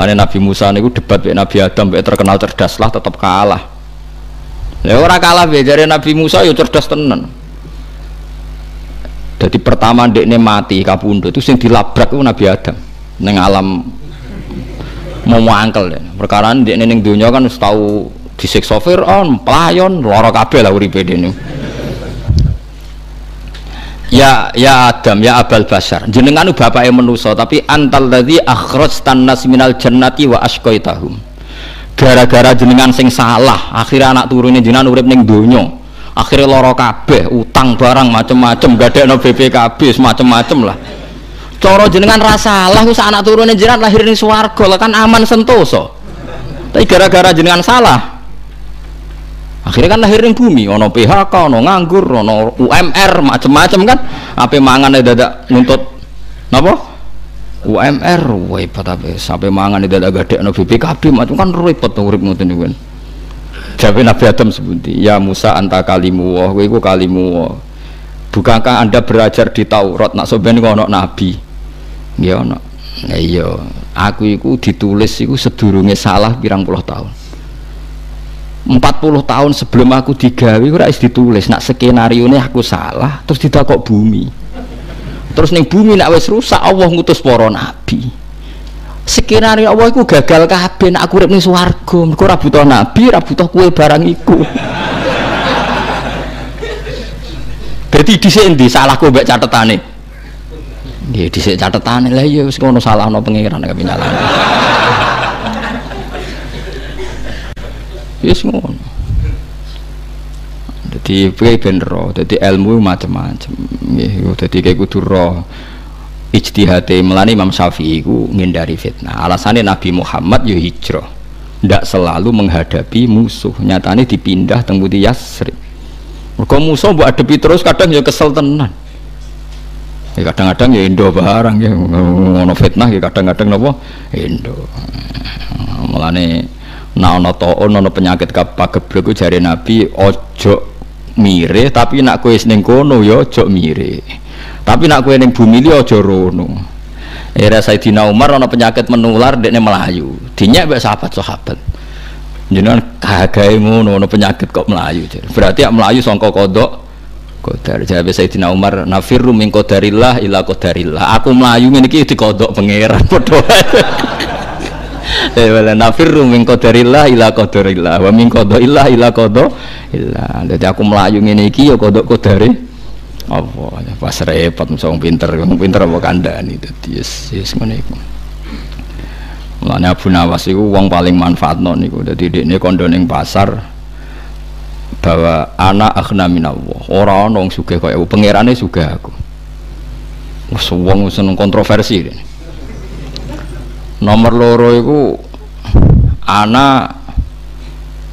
Mulane Nabi Musa niku debat dengan Nabi Adam mbek terkenal cerdas lah tetap kalah. Lah ora kalah be Nabi Musa yo cerdas tenan. Jadi pertama ndekne mati kapundhut itu sing dilabrak itu Nabi Adam ning alam mau angkel ya. Perkara ndekne ning donya kan wis tau disiksa Firaun, pelayon, lara kabeh lah uripe dene. Ya ya Adam ya Abal Basar. Jenengan bapake manusa tapi antal ladzi akhrajtan nas minal jannati wa asqaitahum. Gara-gara jenengan sing salah akhirnya anak turune jenengan urip ning donya. Akhirnya loro kabeh utang barang macem-macem gadekno BPKB macem-macem lah. Cara jenengan rasa salah wis anak turune jenengan lahir ning swarga lah kan aman sentosa. Tapi gara-gara jenengan salah akhirnya kan lahir ning bumi ono PHK ono nganggur ono UMR macem-macem kan apa mangan dadak nuntut napa UMR repot apa sampai mangan dadak gede ono BPKB macam kan repot urip ngoten niku kan Jabe Nabi Adam sebuti, ya Musa anta kalimu wah, kowe kalimu wah. Bukankah Anda belajar di Taurat nak soben ono nabi? Ya ono. Iya, aku iku ditulis iku sedurunge salah pirang puluh tahun. 40 tahun sebelum aku digawe ora is ditulis. Nak skenario ini aku salah terus ditakok bumi. Terus ning bumi nak wis rusak Allah ngutus para nabi. Skenario Allah iku gagal kabeh nak aku urip ning swarga. Mergo ora butuh nabi ora butuh kue barang iku. Berarti dhisik endi? Salahku mbek catetane. Nggih dhisik catetane. Lah iya wis ngono salahno pangeran kami nyalahno Yes ngono. Jadi piye ben ro, dadi ilmu macam-macam. Dadi kayak kudu ro. Ijtihate melani Imam Syafi'i iku ngindari fitnah. Alasannya Nabi Muhammad yo hijrah. Ndak selalu menghadapi musuh. Nyatane dipindah teng Budi Yasrib. Mergo musuh mbok adepi terus kadang ya kesel tenan. Ya kadang-kadang ya Indo barang ya ngono fitnah ya kadang-kadang napa Indo. Mulane nah ono taun ono penyakit pageblek ku jare Nabi ojo mire tapi nak kowe ning kono ya ojo mire tapi nak kowe ning bumi li ojo rono. Era Sayyidina Umar ono penyakit menular dekne melayu. Dinyak mbek sahabat-sahabat. Jenengan kagae ngono ono penyakit kok melayu berarti ya melayu sangka kodok kodar. Jawab Sayyidina Umar nafirru min qadarillah ila qadarillah aku melayu ngene iki dikodok pangeran padha wala nafirru min qadarillah ila qadarillah wa min qadarillah ila qadarillah. Dadi aku melayu ngene iki ya kodok kodare apa pas repot wong pinter wong pinter apa kandhani dadi yes yes ngene iku. Mulane Abu Nawas iku wong paling manfaatno niku dadi dekne kondo ning pasar bahwa anak akhna minallah ora ana wong sugih kaya pangerane sugih aku. Wes wong seneng kontroversi ini nomor loro itu ana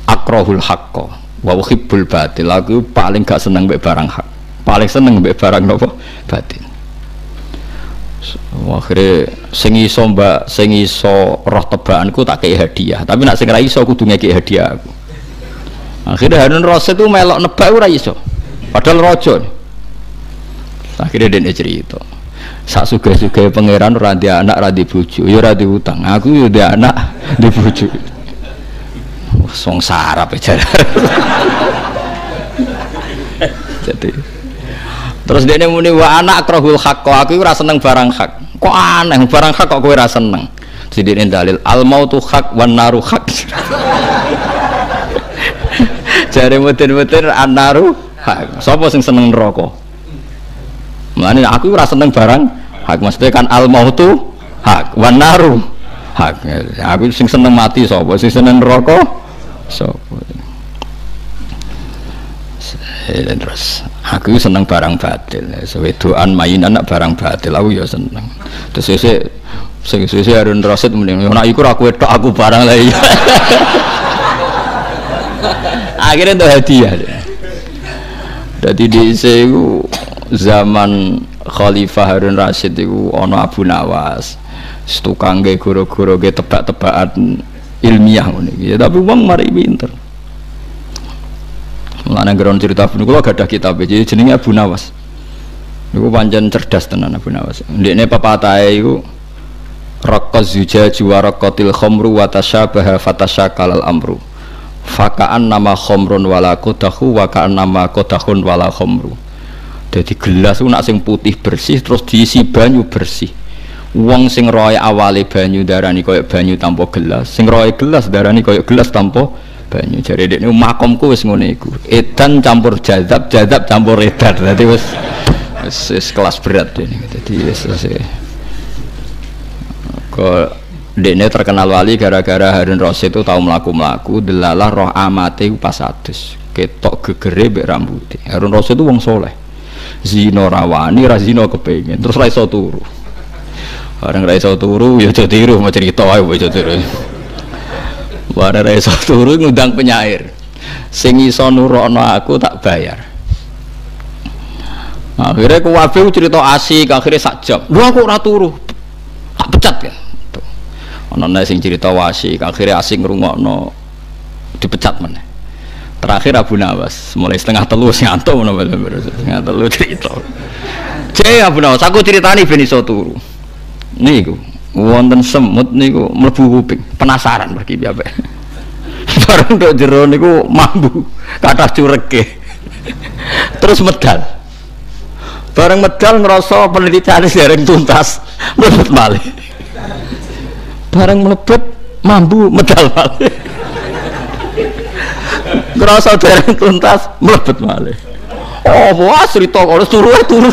akrohul hakko. Wa uhibbul batil. Aku paling gak seneng mbek barang hak. Paling seneng mbek barang nopo? Batil. Akhirnya sing iso mbak sing iso roh tebakanku tak kei hadiah. Tapi nak sing ra iso kudu ngekei hadiah aku. Akhirnya Harun Rasid itu melok nebak ora iso. Padahal rojo akhirnya dia cerita sak suge-suge pangeran ora di anak ora di bojo. Ya utang. Aku ya di anak di bojo. Song sarap aja jadi terus dia muni wa anak akrohul hak kok. Aku ora seneng barang hak. Kok aneh? Barang hak kok kowe ora seneng. Jadi ini dalil al mautu hak wan naru hak. Jare muten-muten an naru hak. Sapa sing seneng neraka Mulane aku ora seneng barang hak maksudnya kan al mautu hak wan naru hak. Aku sing seneng mati sapa? Sing seneng neraka sapa? terus aku seneng barang batil sewe doan mainan anak barang batil aku ya seneng terus sese sing sese Harun Rasid mending nek iku aku wedok aku barang lah iya akhirnya itu hadiah jadi di sini zaman Khalifah Harun Rasid itu ono Abu Nawas tukang gay guru-guru gay tebak-tebakan ilmiah ini ya, tapi uang mari pinter Mulane ground cerita pun kula gadah kitab jadi jenenge Abu Nawas. Niku pancen cerdas tenan Abu Nawas. Ndekne pepatahe iku Raqqa zujaj wa raqqatil khamru wa tashabaha fatashakalal amru. Faka'an nama khamrun wala kodahu wa ka'an nama kodahun wala khamru. Jadi gelas itu nak sing putih bersih terus diisi banyu bersih. Wong sing roy awale banyu darani koyo banyu tanpa gelas, sing roy gelas darani koyo gelas tanpa banyu. Jadi dekne makomku wis ngene iku. Edan campur jadab, jadab campur edan. Dadi wis wis kelas berat ini. Jadi wis kok Dekne terkenal wali gara-gara Harun Rasid itu tahu melaku-melaku delalah roh amate pas adus ketok gegere rambutnya Harun Rasid itu wong soleh zino rawani ra zino kepengen terus ra iso turu. Bareng ra iso turu ya aja tiru mau cerita wae aja tiru. Bareng ra iso turu ngundang penyair. Sing iso nurono aku tak bayar. Akhirnya ku wabe cerita asik akhirnya sak jam. Lu aku ora turu. Tak pecat ya. Ana sing cerita wasi akhirnya asing ngrungokno dipecat mana terakhir Abu Nawas. Mulai setengah telu sing antuk mana setengah telu cerita. C Abu Nawas aku ceritani ben iso turu. Niku wonten semut niku mlebu kuping. Penasaran pergi piye bareng tok jero niku mambu kathah cureke terus medal. Bareng medal ngerasa penelitian dereng tuntas mlebet malih. Bareng melebet mambu medal malih ngerasa dereng tuntas melebet malih. Oh wah cerita kalau turu turu.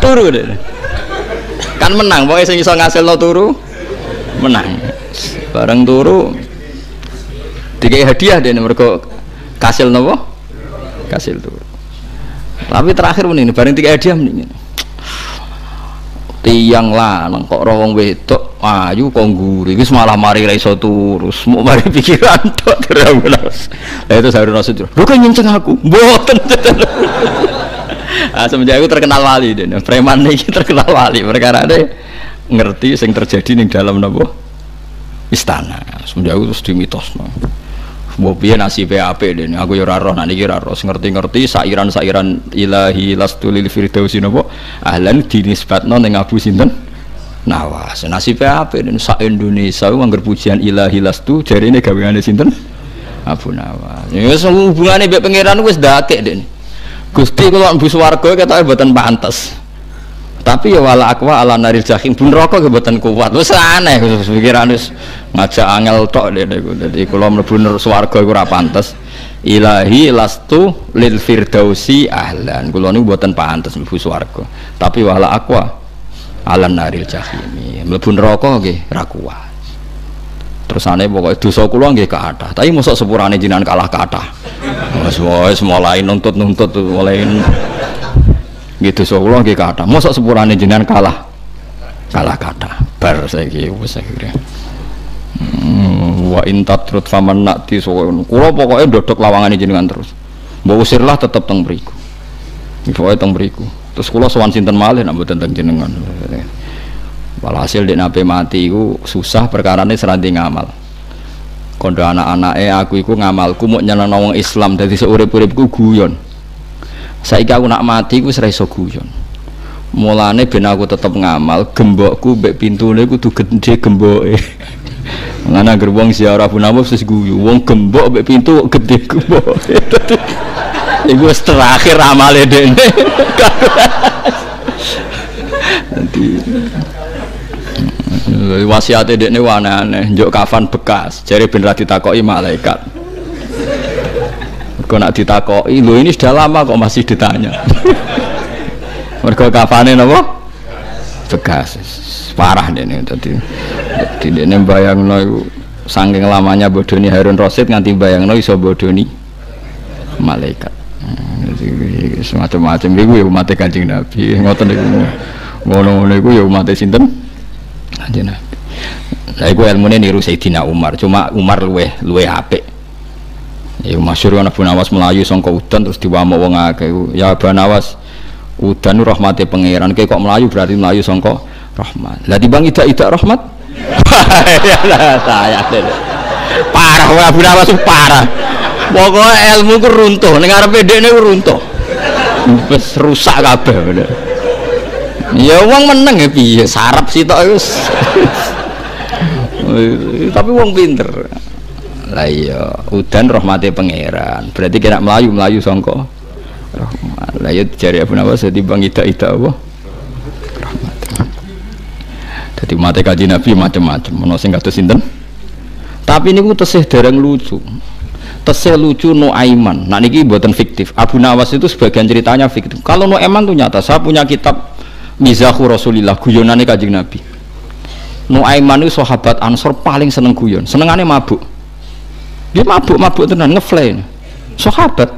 Turu deh kan menang pokoknya sing iso ngasil no turu menang. Bareng turu dikai hadiah deh mereka kasil nopo kasil turu. Tapi terakhir ini bareng tiga hadiah mendingin tiang lanang kok rawong wedok ayu kok guri wis malah mari ra iso turus. Mau mari pikiran tok terus lah itu saya itu. Lu kan nyenceng aku? Mboten. Ah semenjak aku terkenal wali deh preman iki terkenal wali. Perkara deh ngerti sing terjadi ning dalam napa? Istana. Semenjak aku terus dimitosno Mbok piye nasibe apik aku ya ora roh nek ngerti-ngerti sairan-sairan ilahi lastu lil firdausi napa ahlan dinisbatno ning Abu sinten? Nawas nasibe apik dene. Sak Indonesia ku anggar pujian ilahi lastu jarine gaweane sinten? Abu Nawas. Ya hubungane mbek pangeran wis dakek dene. Gusti kula mbu swarga ketoke mboten pantes tapi ya wala akwa ala naril jahim. Pun rokok kebetulan kuat. Wis aneh pikiran wis ngajak angel tok deh jadi kalau mlebu swarga iku ora pantes. Ilahi lastu lil firdausi ahlan. Kula niku mboten pantes mlebu swarga. Tapi wala akwa ala naril jahim. Mlebu neraka nggih ra kuat. Terus aneh pokoknya dosa kula nggih kathah tapi mosok sepurane jinan kalah kathah wis wis mulai nuntut-nuntut mulai gitu so kula nggih kathah mosok sepurane jenengan kalah. Kalah kathah bar saiki wis akhire hmm, wa intatrut faman nakti so kula pokoke ndodok lawangane jenengan terus. Mbok usirlah tetep teng mriku. Pokoke teng mriku. Terus kula sowan sinten malih nak mboten teng jenengan. Walhasil dek nape mati iku susah perkarane seranti ngamal. Kondo anak-anake aku iku ngamalku mau nyenengno wong Islam dadi seurip-uripku guyon saiki aku nak mati ku ora iso guyon. Mulane ben aku tetep ngamal gembokku mbek pintune kudu gede gemboke. Ngana agar wong ziarah pun apa wis guyu. Wong gembok mbek pintu gede gembok iku wis terakhir amale dene nanti wasiate dekne aneh-aneh. Njuk kafan bekas. Jare ben ra ditakoki malaikat Kau nak ditakoi, lo ini sudah lama kok masih ditanya. Mereka kafane nopo? Bekas, parah deh nih tadi. Jadi ini bayang no, saking lamanya bodoni Harun Rosid nganti bayang no iso bodoni malaikat. Semacam-macam itu ya umat kancing Nabi. Ngoten niku. Ngono-ngono iku ya umat sinten? Kanjeng Nabi. Lah iku ilmune niru Sayyidina Umar, cuma Umar luwe luwe apik ya masyur kan Abu Nawas melayu sangka udan terus diwamuk wong akeh. Ya Abu Nawas udan rahmati pangeran. Kayak kok melayu berarti melayu sangka rahmat. Lah dibang tidak tidak rahmat? Ya saya parah wah Abu Nawas parah. Pokoknya ilmu ku runtuh. Ning arepe dekne ku runtuh. Wis rusak kabeh ya wong meneng ya piye? Sarap sih tok wis. Tapi wong pinter lah iya udan rahmati pangeran. Berarti kira melayu melayu songko rahmat. Lah ya cari apa nama jadi bang ita ita apa? Rahmat. Jadi mati kaji nabi macam-macam. Sing kata sinten? Tapi ini tesih dereng lucu. Tesih lucu no aiman. Nah ini buatan fiktif. Abu Nawas itu sebagian ceritanya fiktif. Kalau no eman tuh nyata. Saya punya kitab Mizahu Rasulillah guyonane kajing Nabi. Nuaiman itu sahabat Ansor paling seneng guyon. Senengannya mabuk dia mabuk mabuk tenan ngeflay sahabat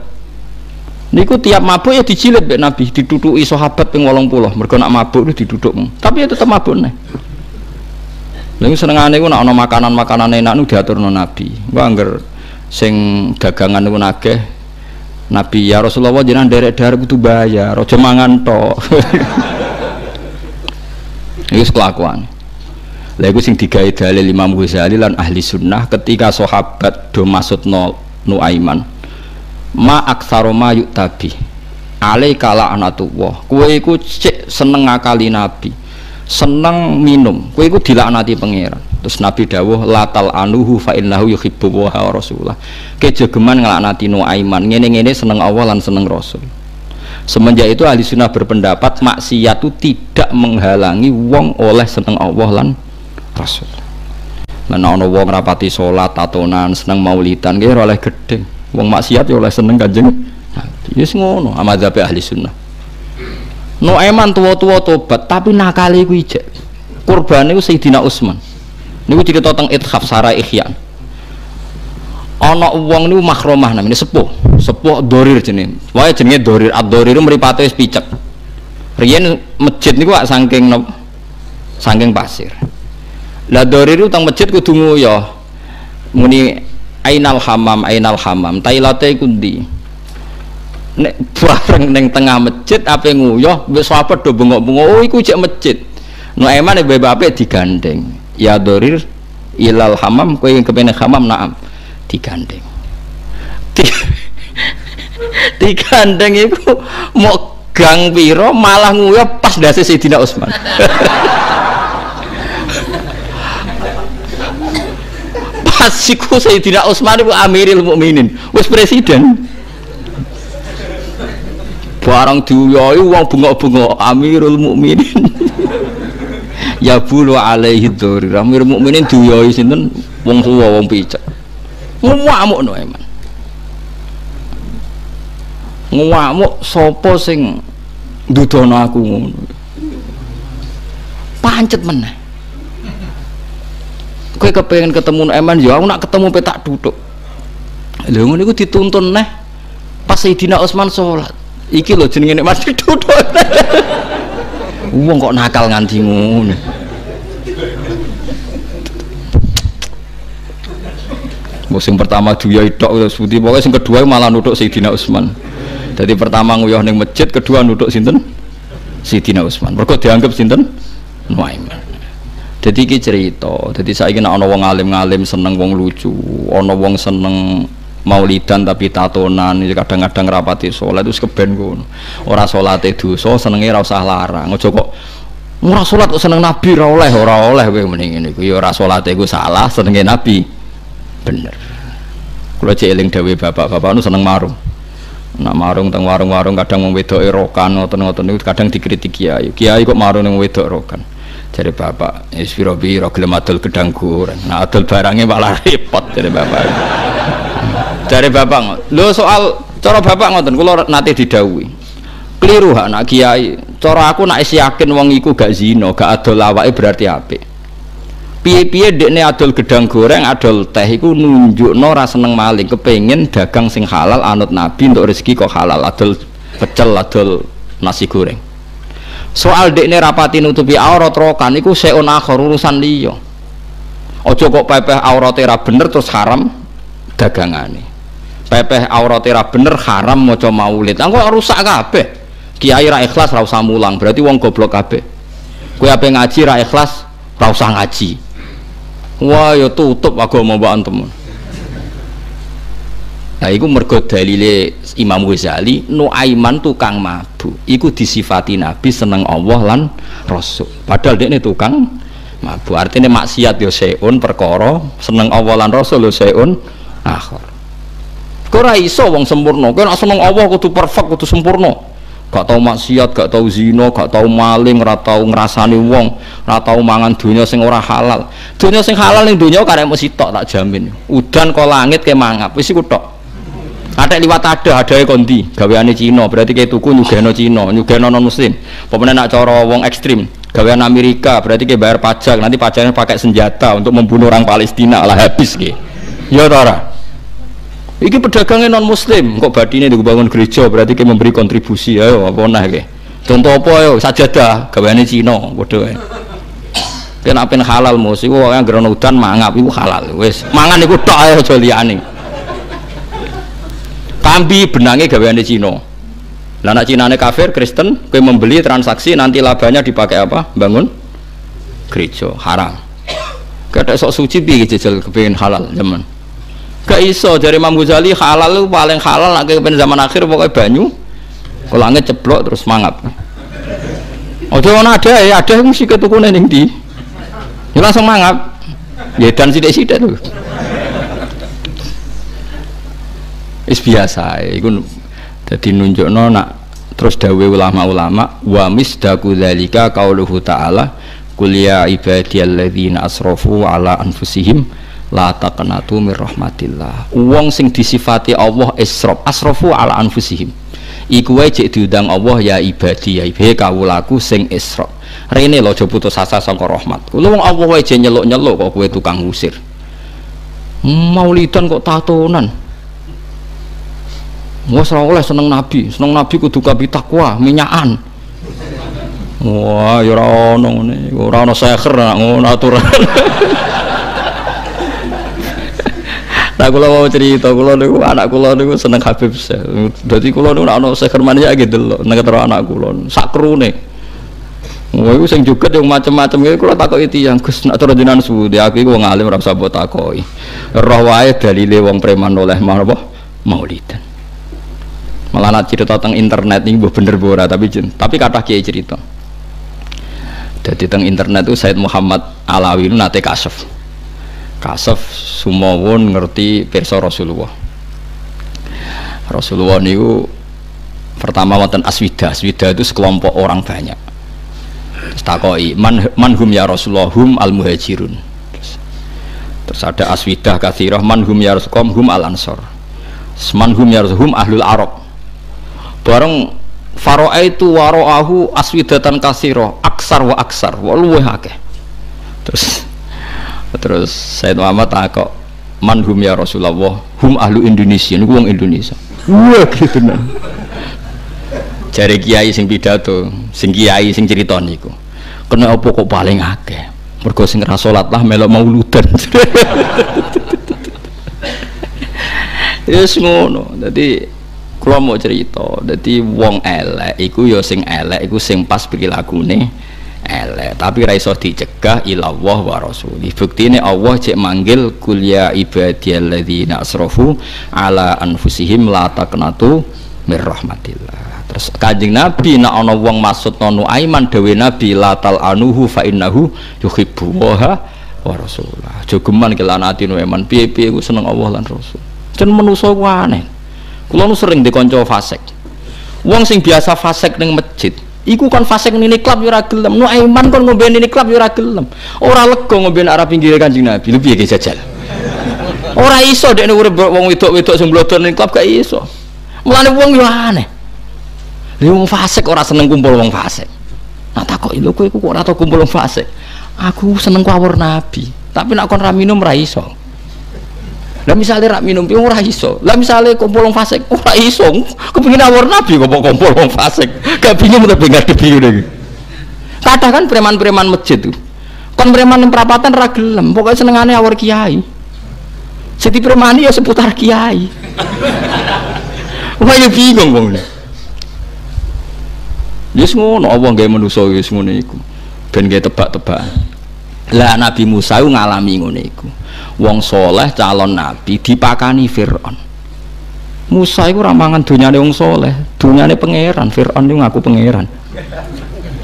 niku tiap mabuk ya dijilid be Nabi ditutuki sahabat ping 80 mergo nak mabuk itu diduduk tapi ya tetap mabuk nih Lalu senengane ku nak ana makanan-makanan enak nu diaturno Nabi. Gua angger sing dagangan niku nagih Nabi ya Rasulullah jenengan derek-derek kudu bayar, aja mangan tok. Iki kelakuan. Lha iku sing digawe dalil Imam Ghazali lan ahli sunnah ketika sahabat do maksudno Nuaiman. Ma aktsaro ma yuktabi. Alaika la'natullah. Kowe iku cek seneng ngakali Nabi seneng minum kowe iku dilaknati pangeran terus Nabi dawuh latal anuhu fa innahu yuhibbu wa rasulullah kejegeman nglaknati no aiman ngene-ngene seneng Allah lan seneng Rasul semenjak itu ahli sunnah berpendapat maksiat itu tidak menghalangi wong oleh seneng Allah lan Rasul lan ana wong rapati salat tatonan seneng maulidan ki oleh gedhe wong maksiat ya oleh seneng kanjeng Nabi wis ngono amadzhabe ahli sunnah Nuaiman tua-tua tobat tapi nakali ku ijek. Kurban itu Sayyidina Utsman. Niku cerita tentang Ithaf Sarah Ihyan. Ana wong niku makromah namanya sepuh, sepuh dorir jenenge. Wae jenenge dorir, ad-dorir mripate wis picek. Riyen masjid niku saking saking pasir. Lah dorir utang masjid kudu nguyo. Muni ainal hamam, ainal hamam. Tailate kundi nek bareng neng tengah masjid apa nguyuh wis sahabat do bengok-bengok oh iku cek masjid. No eman bebe ape digandeng. Ya dorir ilal hamam kowe yang kepene hamam naam. Digandeng. Digandeng itu mau gang piro malah nguyuh pas dasi Sayyidina Utsman pas iku Sayyidina Utsman itu Amirul Mukminin. Wis presiden. Barang diuyoi uang bengok-bengok Amirul Mukminin. Ya bulu alaihi dzuri Amirul Mukminin diuyoi sinten? Wong tuwa wong picek. Ngamuk no eman. Ngamuk sapa sing dudono aku ngono. Pancet meneh kowe kepengen ketemu eman ya aku nak ketemu petak duduk. Lha ngono iku dituntun neh. Pas Sayyidina Utsman sholat. Iki lho jenenge nek mati duduk. Wong kok nakal nganti ngono. Musim pertama dia itu seperti pokoknya yang kedua malah nuduk Sayyidina Utsman. Jadi pertama nguyah neng masjid kedua nuduk sinten? Sayyidina Utsman. Mereka dianggap sinten? Nuaiman jadi iki cerita jadi saya ingin ana wong alim-alim seneng wong lucu ana wong seneng maulidan tapi tatonan kadang-kadang rapati sholat itu keben ngono. Ora itu so senenge ora usah larang. Aja kok ora sholat kok seneng nabi ora oleh ora oleh kowe mending iku ya ora salate iku salah senenge nabi. Bener. Kula cek eling bapak-bapak nu seneng marung. Nak marung teng warung-warung kadang wong wedok rokan ngoten-ngoten kadang dikritik kiai. Kiai kok marung ning wedok rokan jadi bapak wis pira-pira gelem adol gedang goreng nah adol barangnya malah repot jadi bapak. Dari bapak lo soal cara bapak ngoten kula nanti didhawuhi. Keliru hak nak kiai. Cara aku nak yakin wong iku gak zina gak adol awake berarti apik. Piye-piye dekne adol gedang goreng adol teh iku nunjukno seneng maling. Kepengin dagang sing halal anut nabi untuk rezeki kok halal. Adol pecel adol nasi goreng soal dekne rapati nutupi aurat rokan iku seon akhir urusan liya. Ojo kok pepeh aurate ra bener terus haram dagangane. Pepeh aurate ra bener haram maca maulid. Engko rusak kabeh? Kiai ra ikhlas ra usah mulang berarti wong goblok kabeh. Kowe ape ngaji ra ikhlas ra usah ngaji. Wah ya tutup agama mbak temen Nah, itu mergo dalile Imam Ghazali, Nuaiman tukang mabuk. Iku disifati nabi seneng Allah lan rasul. Padahal dia tukang mabuk. Artinya maksiat yo seun perkara seneng Allah lan rasul yo seun akhir. Kau iso wong sempurna? Nak seneng Allah kudu perfect kudu sempurna? Gak tau maksiat, gak tau zina, gak tau maling, ora tau ngrasani wong, ora tau mangan dunia sing ora halal. Dunia sing halal ning dunia karek mesti tok tak jamin. Udan kok langit ke mangap, wis iku tok. Ada liwat ada, ada kondi, gaweane Cina, berarti kayak tuku nyugeno Cina, nyugeno non muslim. Pemenang nak cara wong ekstrim, gawean Amerika, berarti kayak bayar pajak, nanti pajaknya pakai senjata untuk membunuh orang Palestina lah habis ke. Ya ora. Iki pedagangnya non muslim, kok badine dibangun gereja, berarti kayak memberi kontribusi, ayo apa nah ke. Contoh apa yo sajadah, gaweane Cina, bodoh ya. Kenapa halal mus, iku yang gerono mangap, iku halal, wes. Mangan iku tok ayo aja liyane kambi benangnya gaweane Cina. Lah nak Cina kafir Kristen kue membeli transaksi nanti labanya dipakai apa? Bangun gereja haram. Gak sok suci bi jajal kepingin halal zaman gak iso dari Imam Ghazali halal itu paling halal nak kepengen zaman akhir pokoknya banyu kalau langit ceblok terus mangap. Oh mana ada ya ada mesti ketukunan yang di ya langsung mangap. Ya dan sidik-sidik tuh is biasa iku dadi nunjukno nak terus dawe ulama-ulama wa misdaku dzalika qauluhu ta'ala qul ya ibadiyalladzina asrafu ala anfusihim la taqnatu mir rahmatillah. Wong sing disifati Allah israf asrafu ala anfusihim. Iku wae cek diundang Allah ya ibadi ya ibe kawulaku sing israf rene lho aja putus asa saka rahmat. Kula wong Allah wae nyeluk-nyeluk kok kowe tukang usir maulidan kok tatonan Wes ora oleh seneng nabi, seneng nabi kudu kabi takwa, minyakan. Wah, ya ora ono ngene, ora ono seher ngono aturan. Nah, kula mau cerita, kula niku anak kula niku seneng Habib Syekh. Dadi kula niku ana seher mania gitu loh, nek anak kula sak krune. Wah, iku sing juga yang macam-macam iki kula takoki tiyang Gus nak cara jenengan suwi, aku iku wong alim ora usah mbok takoki. Roh wae dalile preman oleh apa? Maulidan malah nak cerita tentang internet ini bener bora tapi tapi kata kiai cerita. Jadi tentang internet itu Said Muhammad Alawi itu nate kasef. Kasef sumawon ngerti perso Rasulullah. Rasulullah niku pertama wonten aswida. Aswida itu sekelompok orang banyak. Takoi man, manhum ya Rasulullah hum al muhajirun. Terus, terus ada aswidah kathirah manhum ya Rasulullah hum al ansor. Manhum ya Rasulullah hum ahlul arab bareng faro'a itu waro'ahu aswidatan kasiro aksar wa aksar wa luweh akeh. Terus terus Said Muhammad takok manhum ya Rasulullah hum ahlu Indonesia. Ini wong Indonesia. Wah gitu nah jari kiai sing pidato sing kiai sing cerita niku kena apa kok paling akeh? Mergo sing ra salat lah melok mauludan. Yes ngono. Jadi kalau mau cerita jadi wong elek iku ya sing elek iku sing pas nih elek. Tapi raiso dicegah ilallah wa rasuli ini Allah cek manggil kuliah ya ibadiyalladzina asrafu ala anfusihim la taqnatu mir rahmatillah. Terus kanjeng nabi nak ana wong maksud nonu aiman dewe nabi la tal anuhu fa innahu yuhibbu wa wa rasulah jogeman kelan atine eman piye-piye ku seneng Allah lan rasul. Jen menusa ku aneh Kulo sering dikonco fasek. Wong sing biasa fasek neng masjid, iku kan fasek ini klub yura gelem. Nu aiman kon ngombe ini klub yura gelem. Ora lega ngombe arah pinggir Kanjeng Nabi. Lu piye jajal? Ora iso dekne urip wong wedok-wedok sing blodor ning klub gak iso. Mulane wong yo aneh. Lha wong fasek ora seneng kumpul wong fasek. Nah takoki lho kowe kok ora tau kumpul wong fasek. Aku seneng kawur Nabi, tapi nak kon ra minum ra iso. Lah misalnya rak minum piye ora iso. Lah misalnya kumpul wong fasik ora iso. Kepengin awur nabi kok kumpul wong fasik. Gak bingung tapi gak lagi. Kadang kan preman-preman masjid tuh. Kon preman perapatan ra gelem, pokoke senengane kiai. Siti premani ya seputar kiai. Wah ya bingung ini. Yes ngono Allah gawe manusa wis ngono iku. Ben gawe tebak-tebak. Lah Nabi Musa ngalami ngono iku wong soleh calon nabi dipakani Fir'aun Musa itu ramangan dunyane wong soleh, dunyane pangeran, Fir'aun itu ngaku pangeran.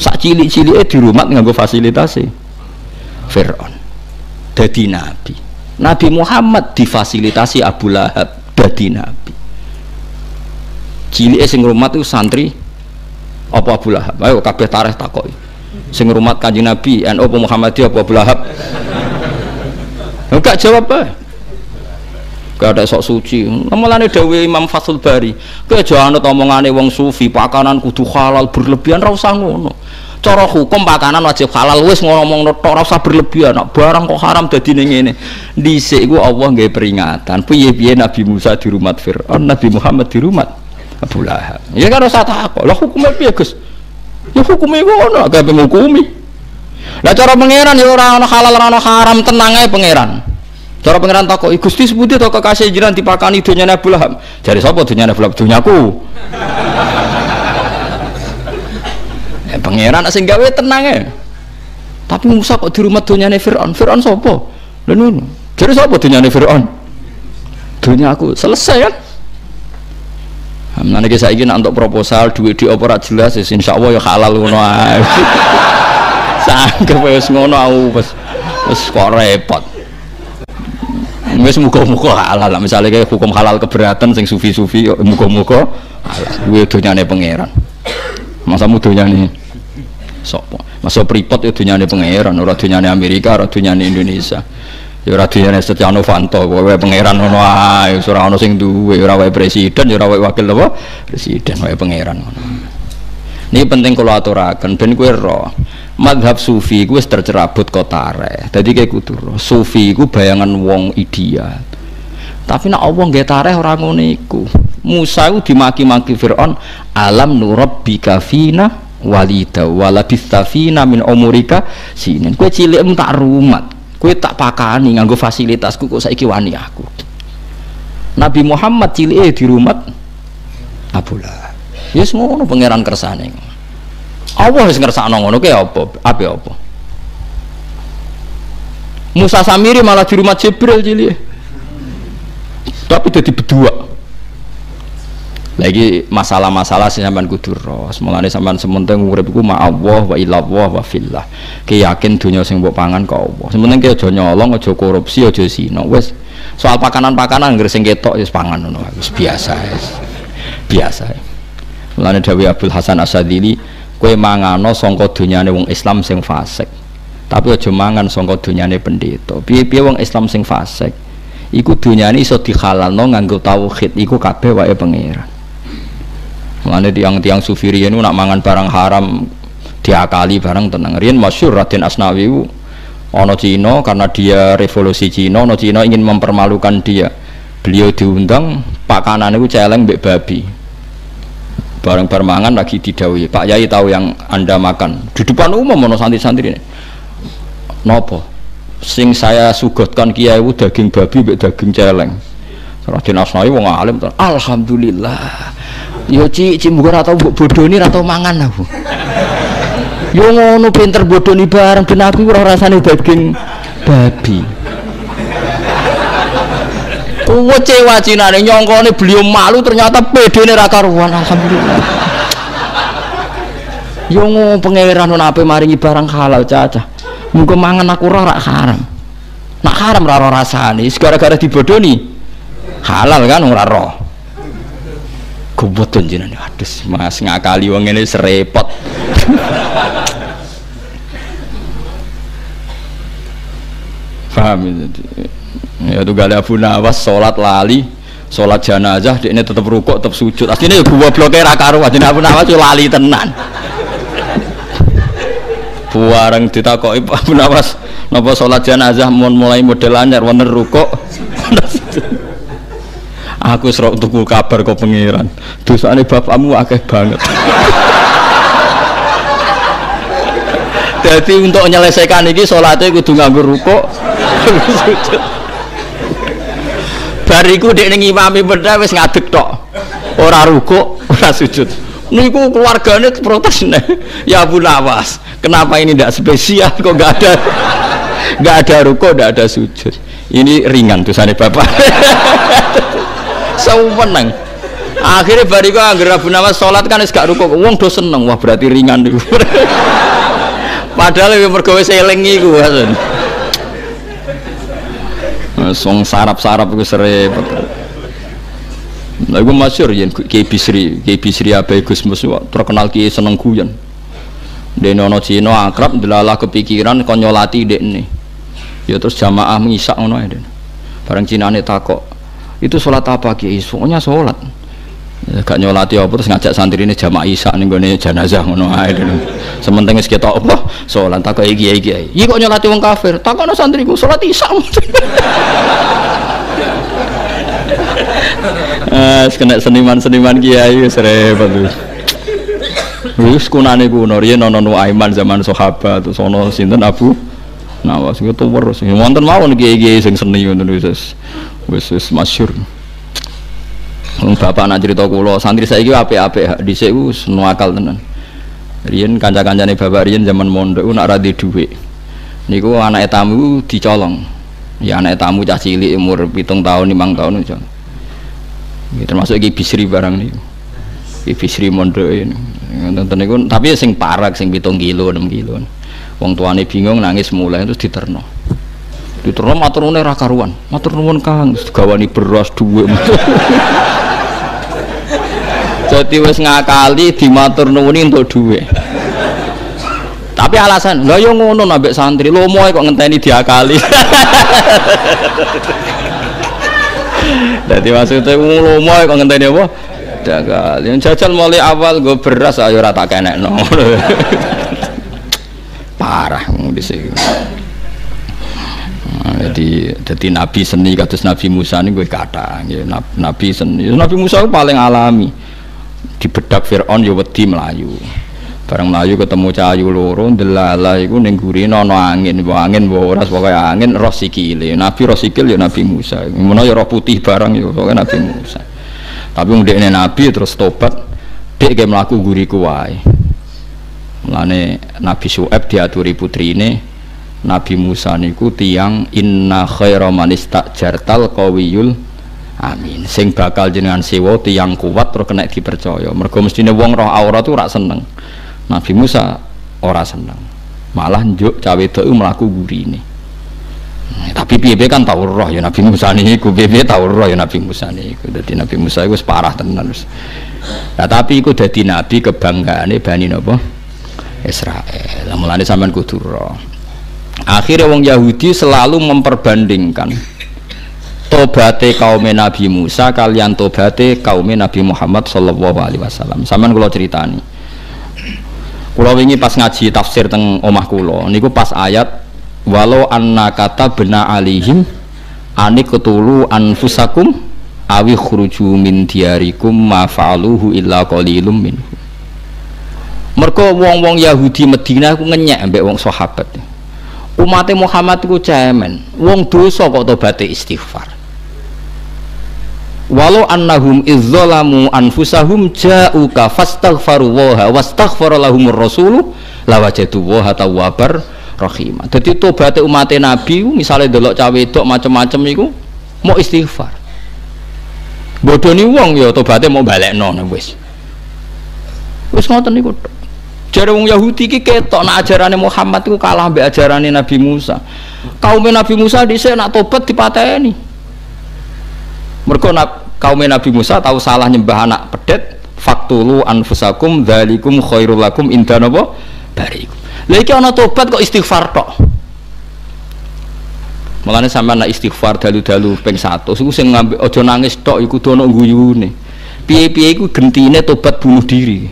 Sak cilik-cilike di rumah nganggo fasilitasi Fir'aun. Dadi nabi. Nabi Muhammad difasilitasi Abu Lahab dadi nabi. Cilike sing rumah itu santri apa Abu Lahab? Ayo kabeh tarikh takoki. Sing rumah Kanjeng Nabi, NU Muhammadiyah apa Abu Lahab? Enggak jawab apa? gak ada sok suci. Mulane dawe Imam Fathul Bari aja anut omongane wong sufi pakanan kudu halal berlebihan ra usah ngono. Cara hukum pakanan wajib halal wis ngomong tok ora usah berlebihan. Barang kok haram dadi ning ngene. Dhisik iku Allah nggih peringatan. Piye-piye Nabi Musa di rumah Firaun Nabi Muhammad di rumah Abu Lahab. Ya kan usah takok. Lah hukumnya piye ya hukumnya ngono gak ngukumi lah cara pangeran ya ora ana halal ora ana haram tenang ae pangeran Cara pangeran takok, "Gusti sepundi to kekasih jiran dipakani dunyane Abu Lahab?" Jare sapa dunyane Abu Lahab? Dunyaku. eh, pangeran sing gawe tenang ya. Tapi Musa kok di rumah dunyane Firaun? Firaun sapa? Lha ngono. Jare sapa dunyane Firaun? Dunyaku. Selesai kan? Nanti saya ingin untuk proposal duit di opera jelas, insya Allah ya halal ngono ae. Wis ngono aku wis wis kok repot. Wis muga-muga halal lah misalnya kayak hukum halal keberatan sing sufi-sufi muga-muga halal. Kuwi donyane pangeran. Masa nih sapa? Masa pripot ya donyane pangeran, ora donyane Amerika, ora donyane Indonesia. Ya ora donyane Setia Novanto, kowe pangeran ngono ae, ora ono sing duwe, ora wae presiden, ya ora wae wakil apa? Presiden wae pangeran ngono. Ini penting kalau aturakan, ben kue roh madhab sufi gue tercerabut kotare jadi kayak kudu sufi gue bayangan wong ideal tapi nak Allah nggak tareh orang ngono Musa itu dimaki-maki Fir'aun alam nurabbika fina walida walabitha fina min umurika sinin. Kue cilik tak rumat kue tak pakani nganggo fasilitasku kok saiki wani aku Nabi Muhammad cilik di rumah Abu Lahab yes ngono pangeran kersane Allah wis ngersakno ngono ki apa? Apa apa? Musa Samiri malah di rumah Jibril cilik. Tapi jadi berdua. Lagi masalah-masalah sih sampean kudu ros. Mulane sampean sementing urip iku ma Allah wa ilallah wa fillah. Ki yakin dunia sing mbok pangan kok Allah. Sementing ki aja nyolong, aja korupsi, aja sino. Wis soal pakanan-pakanan anggere sing ketok wis pangan ngono wis biasa. Biasa. Mulane Dawi Abdul Hasan Asadili kue mangano songko dunyane wong Islam sing fasik tapi aja mangan songko dunyane pendeta piye-piye wong Islam sing fasik iku dunyane iso dihalalno nganggo tauhid iku kabeh wae pangeran Mulane tiang-tiang sufiri ini nak mangan barang haram diakali barang tenang. Rian masyur Raden Asnawi ono Cina karena dia revolusi Cina, ono Cina ingin mempermalukan dia. Beliau diundang pakanan itu celeng mbek babi. Bareng bermangan lagi didawi. Pak Yai tahu yang anda makan. Di depan umum mau santri-santri ini. Nopo sing saya sugotkan kiai daging babi be daging celeng. Raden Asnai wong alim alhamdulillah yo ci ci muga atau bodoh ini atau mangan aku. Yo ngono pinter bodoh nih bareng ben aku ora rasane daging babi. Kecewa Cina nih nyongkone beliau malu ternyata pede nih raka ruan alhamdulillah Yung pangeran nun apa maringi barang halal caca. Muka mangan aku rak haram. Nak haram raro rasani gara-gara dibodoni halal kan ora roh kubutun jinan aduh mas ngakali wong ini serepot paham itu ya tuh gak Abu Nawas sholat lali sholat jenazah dia ini tetap rukuk tetap sujud. Aslinya ya gua blokir akaru aja Abu Nawas tuh lali tenan. Buareng ditakoi Abu Nawas napa sholat jenazah? Mulai model anyar wonder rukuk aku serok tuku kabar kok pengiran dosane bapakmu akeh banget. Jadi untuk menyelesaikan ini sholatnya kudu nganggur rukuk. Bariku dek ning imami benda wis ngadeg tok. Ora rukuk ora sujud. Niku keluarganya protes nih ya Abu Nawas kenapa ini tidak spesial kok nggak ada nggak ada ruko nggak ada sujud? Ini ringan tuh sana bapak menang akhirnya bariku anggar Abu Nawas sholat kan gak rukuk wong do seneng wah berarti ringan itu padahal yang mergawe seling iku hasan song sarap-sarap iku serempet Nah, itu masyur ya, Kiai Bisri, Kiai Bisri Abai Gus Mus terkenal Kiai seneng guyon. Dene ana Cina akrab delalah kepikiran kon nyolati dekne. Ya terus jamaah mengisak ngono ae. Bareng Cinane takok, "Itu salat apa Kiai?" Soalnya salat. Ya, gak nyolati apa terus ngajak santri ini jamaah isak ning gone jenazah ngono ae. Sementing wis ketok apa? Salat takok iki iki. Iki kok nyolati wong kafir? Takokno santriku salat isak. Ah, kena seniman-seniman kiai wis repot wis. Wis kunane kuno riyen ana Nuaiman zaman sahabat terus ana sinten Abu Nawas itu sing wonten mawon kiai-kiai sing seni ngoten wis wis wis masyhur. Wong bapak nak cerita kula santri saiki apik-apik dhisik wis nuakal tenan. Riyen kanca-kancane bapak riyen zaman mondok nak ra dhuwit. Niku anak tamu dicolong. Ya anak tamu cah cilik umur pitung tahun, limang tahun itu. Ya, termasuk iki bisri barang niku. Iki bisri mondok ini. Nonton niku tapi sing parak sing pitung kilo, enam kilo. Wong tuane bingung nangis mulai terus diterno. Diterno matur nuwun ra karuan. Matur nuwun Kang, gawani beras dhuwit. Jadi wis ngakali dimatur nuwuni untuk dhuwit. Tapi alasan, lha yo ngono nambek santri, lomo kok ngenteni diakali. Jadi maksudnya lomo kok ngenteni apa? Dagal. Yang jajal mulai awal gue beras ayo rata kenek no. Parah di sini. Nah, jadi jadi nabi seni kados nabi Musa ini gue kata ya, nabi seni nabi Musa paling alami. Di bedak Fir'aun ya wedi melayu bareng melayu ketemu cahayu loro delala iku ning gurine angin mbok angin mbok ora pokoke angin roh sikile nabi roh sikil ya nabi Musa. Ngono ya roh putih barang ya pokoke nabi Musa. Tapi ndekne nabi terus tobat dek ge mlaku guriku wae. Mulane nabi Su'aib diaturi putrine Nabi Musa niku tiang inna khaira man istajartal qawiyul. Amin. Sing bakal jenengan sewa tiang kuat terus kena dipercaya. Mergo mestine wong roh aura tuh ora seneng. Nabi Musa ora seneng. Malah njuk cawe itu melaku gurine. Nah, tapi piye kan tau roh ya Nabi Musa niku. Piye tau roh ya Nabi Musa niku. Dadi Nabi Musa iku parah tenan nah tapi iku dadi nabi kebanggaane Bani napa Israel. Mulane sampean kudu roh akhirnya wong Yahudi selalu memperbandingkan. Tobate kaum Nabi Musa kalian tobate kaum Nabi Muhammad sallallahu alaihi wasallam. Sampean kula ceritani kula wingi pas ngaji tafsir teng omah kula niku pas ayat walau anna kata bena alihim anik ketulu anfusakum awi khruju min diarikum ma fa'aluhu illa qalilum minhum mergo wong-wong Yahudi Medina ku ngenyek ambek wong sahabat umat Muhammad ku cemen wong dosa kok tobaté istighfar. Walau annahum izzalamu anfusahum ja'uka fastaghfarullaha wastaghfara lahumur rasulu lawajadu wa tawwabar rahim dadi tobaté umat Nabi misalnya delok cawe wedok macam-macam iku mau istighfar. Bodoni wong ya tobaté mau balekno wis. Wis ngoten niku Jare wong Yahudi ki ketok nak ajarane Muhammad iku kalah mbek ajarane Nabi Musa. Kaum Nabi Musa dhisik nak tobat dipateni. Mergo kaum Nabi Musa tahu salah nyembah anak pedet, faktulu anfusakum dzalikum khairul lakum inda napa barikum. Lha ana tobat kok istighfar tok. Mulane sampean nak istighfar dalu-dalu ping 100 iku sing ngambil aja nangis tok iku dono guyune. Piye-piye iku gentine tobat bunuh diri.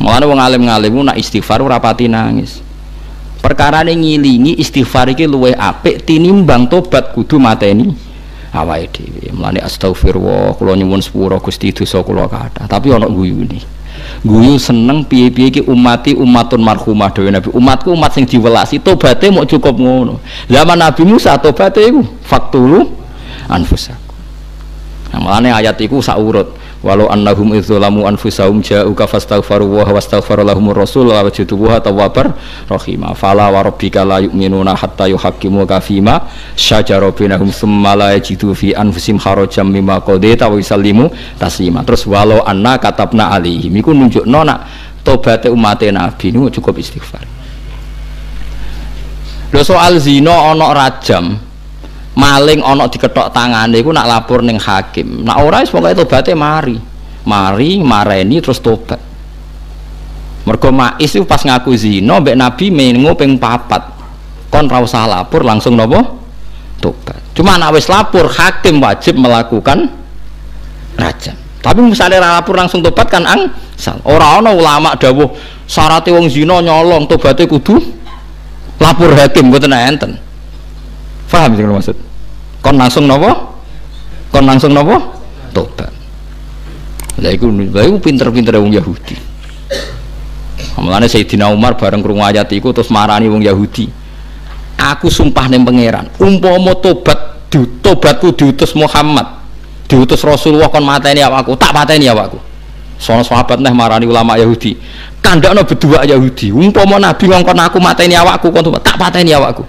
Mulane wong alim-alim nak istighfar ora pati nangis. Perkara ngilingi istighfar iki luwih apik tinimbang tobat kudu mateni awake dhewe. Mulane astagfirullah kula nyuwun sepura Gusti dosa kula kathah, tapi ana guyune. Guyu seneng piye-piye iki umati umatun marhumah dhewe Nabi. Umatku umat sing diwelasi tobaté mau cukup ngono. Zaman Nabi Musa tobaté iku faktulu anfusakum. Nah, mulane ayat iku sak urut walau annahum idzalamu anfusahum ja'uka fastaghfaru wa wastaghfara lahumur rasul wa wajidu wa tawwabar rahima. Fala wa rabbika la yu'minuna hatta yuhaqqimu ka fima syajara bainahum thumma la yajidu fi anfusihim harajan mimma qadaita wa yusallimu taslima. Terus walau anna katabna alaihim iku nunjukno nak tobaté umat nabi niku cukup istighfar. Lho soal zina ana rajam, maling ana diketok tangane iku nak lapor ning hakim. Nak ora wis pokoke tobaté mari. Mari mareni terus tobat. Mergo Mais itu pas ngaku zina mbek Nabi mengo ping papat. Kon ra usah lapor langsung nopo? Tobat. Cuma nak wis lapor hakim wajib melakukan rajam. Tapi misalnya lapor langsung tobat kan angsal. Ora ana ulama dawuh syarat wong zina nyolong tobaté kudu lapor hakim buat enten paham sih maksud? Kon langsung nopo? Kon langsung nopo? Tobat. Lah iku lah iku pinter-pinter wong Yahudi. Mulane Sayyidina Umar bareng krungu ayat iku terus marani wong Yahudi. Aku sumpah ning pangeran umpama tobat di, tobatku diutus Muhammad diutus Rasulullah kon mateni awakku tak pateni awakku. Sono sahabat neh marani ulama Yahudi. Kandakno berdua Yahudi umpama nabi ngongkon aku mateni awakku kon tak pateni awakku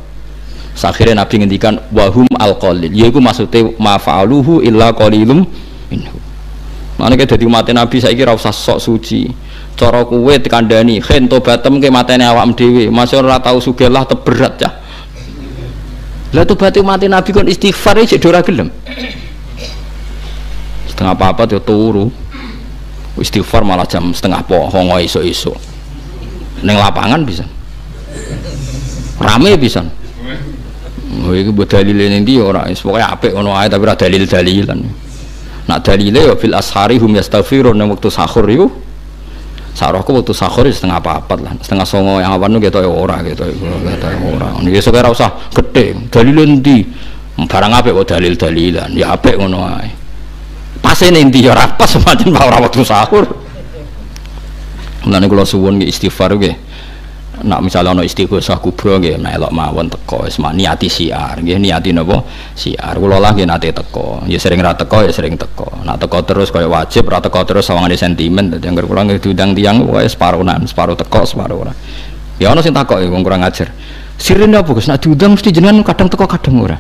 akhirnya nabi ngendikan wahum al yaiku maksudnya ma fa'aluhu illa qalilum minhu. Mana kayak jadi mati nabi saya kira usah sok suci. Cara kuwe dikandani khen tobatem ke mateni awak dewi masih tau sugelah teberat ya lah tobat mati nabi kon istighfar aja ora gelem. Setengah apa apa tuh turu. Istighfar malah jam setengah pohong iso-iso neng lapangan bisa. Rame bisa Oh, itu buat dalil ini dia orang, pokoknya apa ono aja tapi ada dalil dalilan. Nak dalilnya ya fil ashari hum yastaghfirun nang waktu sahur itu. Sarahku waktu sahur setengah apa apa lah, setengah songo yang awan gitu ya ora gitu, ya orang. Ini sekarang usah gede, dalil nanti barang apa kok dalil dalilan, ya apa ngono aja pas ini inti ya pas semacam ora waktu sahur Mulane kula suwun nggih istighfar nggih. Nak misalnya ana istighosah kubra nggih melok mawon teko wis niati siar nggih niati napa siar. Kula lah nggih nate teko. Ya sering ra teko ya sering teko. Nak teko terus kaya wajib ra teko terus sawangane sentimen. Dadi anggere kula nggih diundang tiyang wae separuhan separuh teko separuh ora. Ya ana sing takok wong kurang ajar. Sirine apa Gus? Nak diundang mesti jenengan kadang teko kadang ora.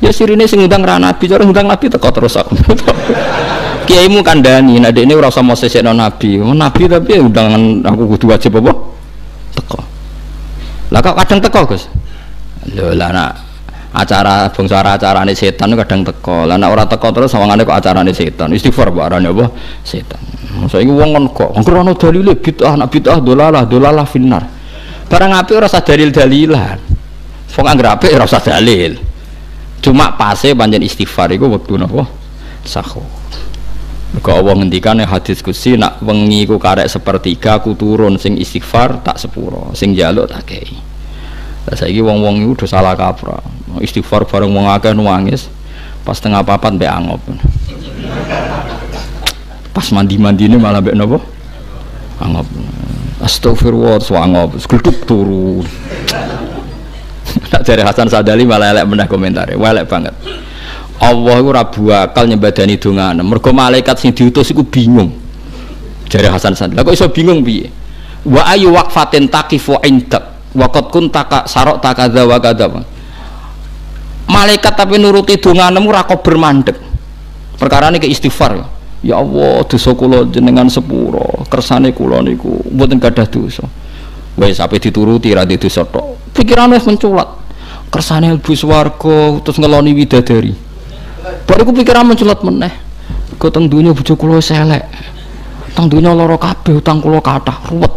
Ya sirine sing ngundang ra nabi cara ngundang nabi teko terus aku. Kiaimu kandani nah ini rasa mau sesekno nabi. Nabi tapi undangan aku kudu wajib apa teko lah kok kadang teko Gus? Lho lah nak acara bangsa acara ini setan kadang teko lah nak ora teko terus sawangane kok ini setan. Istighfar barane apa? Setan. Saya ini uang kok? Ana dalile bid'ah nak bid'ah dolalah dolalah finnar. Barang api ora usah dalil dalilan wong anggere apik ora usah dalil. Cuma pase panjang istighfar itu waktu nopo sahur Mergo Allah ngendikan hadis kursi nak wengi ku karek sepertiga ku turun sing istighfar tak sepuro, sing jaluk tak kei. Lah saiki wong-wong udah salah kaprah. Istighfar bareng wong akeh nangis pas tengah papat mbek angop. Pas mandi-mandi ini malah mbek napa? Angop. Astagfirullah, swangop, gleduk turu. tak jare Hasan Sadali malah elek mendah komentare, elek banget. Allah itu rabu akal nyembadani dongane. Mergo malaikat sing diutus iku bingung. Jare Hasan Sadali. Lah kok iso bingung piye? Wa ayu waqfatin taqifu indak wa qad kuntaka sarok takadza wa kadza. Malaikat tapi nuruti donganemu ora kok bermandek. Perkara ini ke istighfar ya. Ya Allah, dosa kula jenengan sepuro, kersane kula niku mboten gadah dosa. Wis sampai dituruti ra dosa tok. Pikirane wis menculat. Kersane ibu swarga terus ngeloni widadari. Baru aku pikiran menculat meneh. Kau teng dunia bojo kula selek. Teng dunia loro kabeh utang kula kathah ruwet.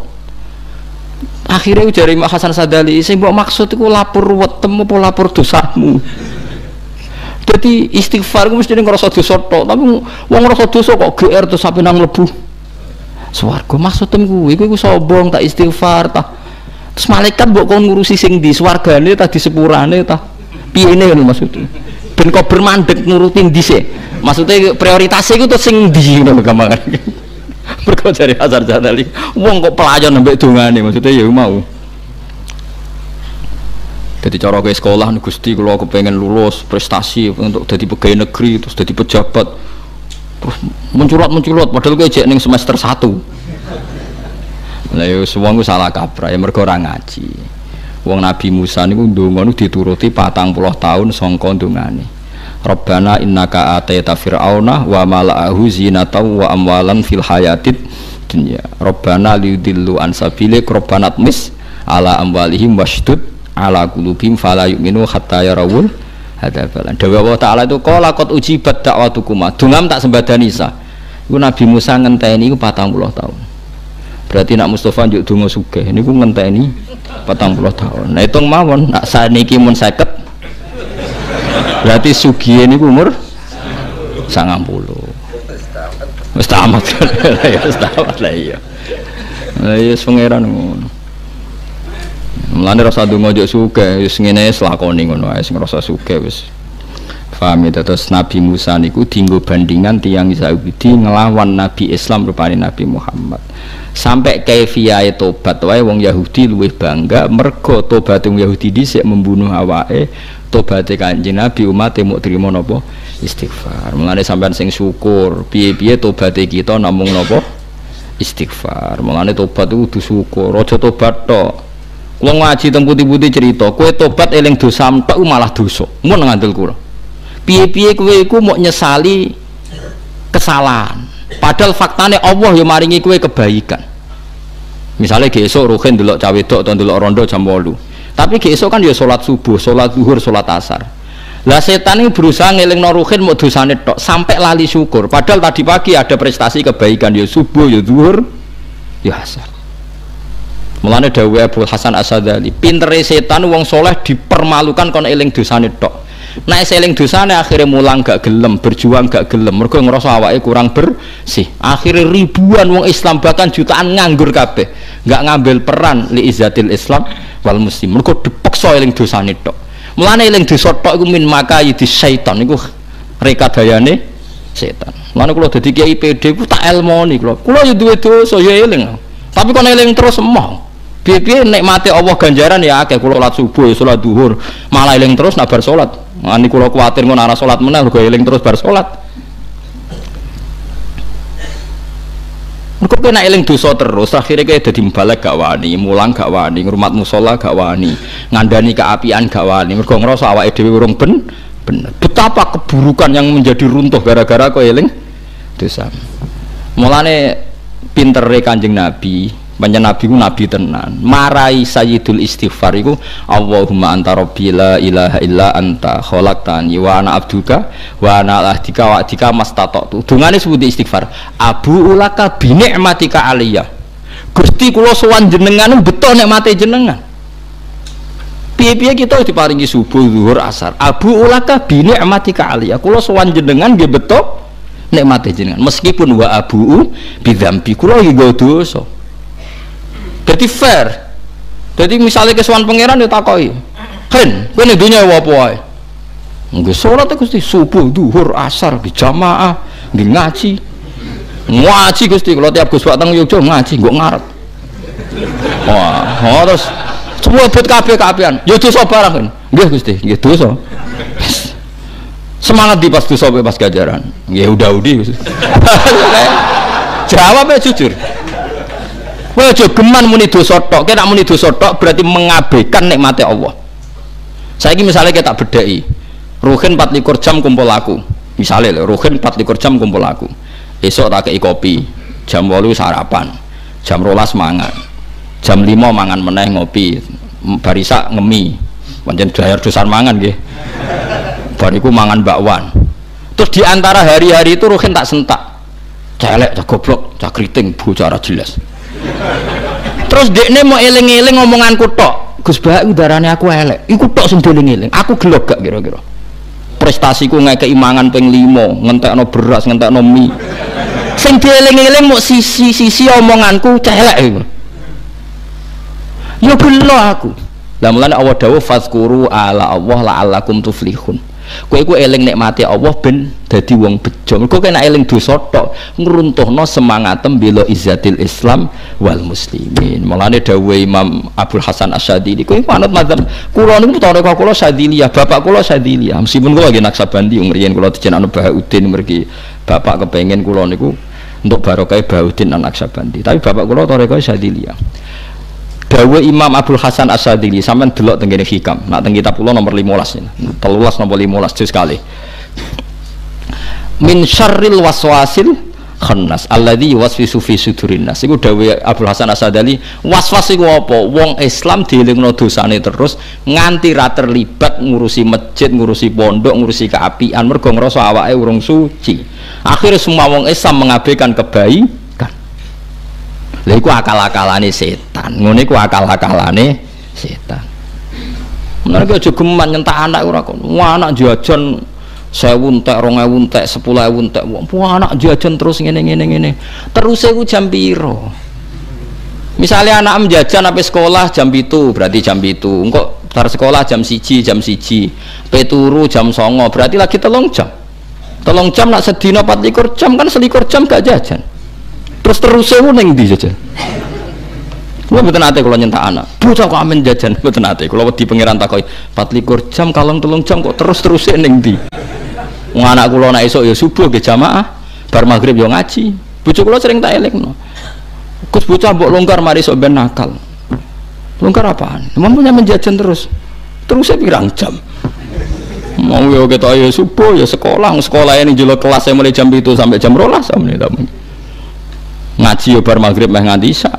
Akhirnya jari Mak Hasan Sadali, sing mbok maksud iku lapor ruwet temu apa lapor dosamu. Jadi istighfar ku mesti ngerasa dosa tok, tapi wong ngerasa dosa kok GR terus sampe nang mlebu. Swarga maksudem kuwi iku sombong tak istighfar ta. Terus malaikat mbok kon ngurusi sing di swargane ta di sepurane ta. Piye ini maksudnya? Ben kok bermandek nurutin dhisik maksudnya prioritasnya itu tuh sing di ngono gampang mergo dari Hasan Jadali wong kok pelayan ambek dongane maksudnya ya mau. Jadi cara ke sekolah nih Gusti kalau aku pengen lulus prestasi untuk jadi pegawai negeri terus jadi pejabat. Terus mencurat mencurat padahal gue ning semester satu. Yo semua gue salah kaprah ya mergo ora ngaji wong Nabi Musa niku ndonga niku dituruti patang puluh tahun sangka ndongane. Rabbana innaka ataita fir'auna wa mala'ahu zinatan wa amwalan fil hayatid dunya. Rabbana liyudillu an sabilik Rabbana tmis ala amwalihim washdud ala qulubihim fala yu'minu hatta yarawul hadabalan. Dawa Allah Ta'ala itu qala qad ujibat da'watukuma dungam tak sembadani sa iku Nabi Musa ngenteni iku 40 tahun berarti nak Mustafa njuk donga sugih. Niku ngenteni 40 tahun. Nah hitung mawon nak saniki mun 50 berarti sugiye niku umur 90 wis tamat. Ya wis lah iya. Lah iya pangeran ngono. Mulane rasa donga njuk sugih wis ngene wis lakoni ngono rasa sugih Faham ya, terus Nabi Musa niku dinggo bandingan tiang Yahudi ngelawan Nabi Islam rupane Nabi Muhammad. Sampai kaifiyae tobat wae wong Yahudi luwih bangga mergo tobat wong Yahudi dhisik membunuh awake, tobaté Kanjeng Nabi umat mau trimo napa? Istighfar. Mulane sampean sing syukur, piye-piye tobaté kita namung napa? Istighfar. Mulane tobat itu kudu syukur, aja tobat tok. Kula ngaji teng putih-putih cerita, kowe tobat eling dosa tok malah dosa. Mun ngandel kula piye-piye kowe iku mau nyesali kesalahan? Padahal faktanya Allah yang maringi kowe kebaikan. Misalnya besok ruhin dulu cawe dok atau dulu rondo jam walu tapi besok kan ya sholat subuh sholat zuhur sholat asar. Lah setan ini berusaha ngeling noruhin mau dosane tok sampai lali syukur. Padahal tadi pagi ada prestasi kebaikan ya subuh ya zuhur ya asar. Mulane dawuh Abu Hasan Asadali, pintere setan wong soleh dipermalukan kon eling dosane tok. Nek seling dosane akhirnya mulang gak gelem, berjuang gak gelem. Mergo ngerasa awake kurang bersih. Akhirnya ribuan wong Islam bahkan jutaan nganggur kabeh, gak ngambil peran li izzatil Islam wal muslim. Mergo dipaksa eling dosane tok. Mulane eling dosa tok iku min di syaitan iku rekadayane setan. Mulane kula dadi kiai PD ku tak elmoni kula. Kula ya duwe dosa ya eling. Tapi kon eling terus semua. Piye-piye nikmati Allah ganjaran ya akeh kula salat subuh ya salat duhur, malah eling terus nabar salat. Ngani kula kuwatir ngono arah salat meneh mergo eling terus bar salat. Mergo kena eling dosa terus, akhirnya kayak dadi balik gak wani, mulang gak wani, ngrumat musola gak wani, ngandani keapian gak wani. Mergo ngerasa awake dhewe urung ben bener. Betapa keburukan yang menjadi runtuh gara-gara kok eling dosa. Mulane pintere Kanjeng Nabi Banyak nabi ku nabi tenan. Marai sayyidul istighfar iku Allahumma anta rabbi la ilaha illa anta khalaqtani wa ana abduka wa ana ahdika wa adika mastata'tu. Dungane sebut istighfar. Abu ulaka bi ni'matika aliyah. Gusti kula sowan jenengan beto nikmate jenengan. Piye-piye kita diparingi subuh, zuhur, asar. Abu ulaka bi ni'matika aliyah. Kula sowan jenengan nggih beto nikmate jenengan. Meskipun wa abu bidzambi kula iki dosa jadi fair jadi misalnya kesuan pangeran ya takoi Ren, gue nih dunia apa wae Nggak sholat ya gusti subuh, duhur, asar, di jamaah, di ngaji, ngaji gusti. Kalau tiap gus yuk ngaji, gue ngaret. Wah, oh, terus semua buat kafe kafian. Yo dosa barang kan? Gak gusti, gak dosa. Semangat di pas dosa pas gajaran. Ya udah udah. Jawabnya jujur. Kowe aja geman muni dosa tok, kena muni dosa tok berarti mengabaikan nikmati Allah. Saiki misalnya kita bedai, Ruhin 24 jam kumpul aku. Misalnya lho, Ruhin 24 jam kumpul aku. Esok tak kei kopi, jam 8 sarapan, jam rolas mangan, jam 5 mangan meneh ngopi, barisa ngemi. Pancen bayar dosan mangan nggih. Bariku mangan bakwan. Terus di antara hari-hari itu Ruhin tak sentak. Celek, cak goblok, cak keriting, cara jelas terus dekne mau eling-eling ngomonganku tok Gus Bah udarane aku elek. Iku tok sing eling-eling aku gelok gak kira-kira. Prestasiku ngekei mangan ping 5 ngentekno beras ngentekno mie. Sing dieling-eling mau sisi-sisi omonganku celek iku. Ya gelo aku. Lah mulane Allah dawuh fazkuru ala Allah la'allakum tuflihun Kowe iku eling nikmati Allah ben dadi wong bejo. Mergo kena eling dosa tok ngruntuhno semangatem bela izzatil Islam wal muslimin. Mulane dawuh Imam Abdul Hasan Asyadili, kowe manut madzhab kula niku toreko kula Syadiliyah, bapak kula Syadiliyah. Meskipun kula nggih naksabandi ngriyen kula dijenengno Bahauddin mergi bapak kepengen kula niku untuk barokah Bahauddin dan Naksabandi. Tapi bapak kula toreko Syadiliyah. Dawe Imam Abdul Hasan Asadili sampean delok teng hikam. Nak teng kitab kula nomor 15 ini. 13 nomor 15 juz sekali. Min syarril waswasil khannas alladzi yuwaswisu fi sudurin nas. Iku dawe Abdul Hasan Asadili, waswas iku apa? Wong Islam dielingno dosane terus nganti ra terlibat ngurusi masjid, ngurusi pondok, ngurusi keapian mergo ngrasa awake urung suci. Akhirnya semua wong Islam mengabaikan kebaikan Lha iku akal-akalane setan. Ngono iku akal-akalane setan. Mereka aja geman nyentak anak ora. Wah anak jajan sewu entek, rong ewu entek, sepuluh ewu entek. Wah anak jajan terus ngene ngene ngene. Terus iku jam piro? Misalnya anak menjajan sampai sekolah jam itu berarti jam itu. Engkau tar sekolah jam siji jam siji. Peturu jam songo berarti lagi telung jam. Telung jam nak sedina 24 jam kan selikur jam gak jajan terus terus saya neng di saja Kulo mboten ate kula nyentak anak. Bocah kok amen jajan mboten ate. Kula wedi pangeran takoki 24 jam kalong telung jam kok terus-terus ning ndi. Wong anak kula nek esuk ya subuh ke jamaah, bar maghrib ya ngaji. Bojo kula sering tak elekno. Kus bocah mbok longgar mari sok ben nakal. Longgar apaan? Mampunya menjajan terus. Terus saya pirang jam. Mau ya kita ya subuh ya sekolah, sekolah ini jelo kelas saya mulai jam itu sampai jam rolas sama nih ngaji ya bar maghrib meh nganti isya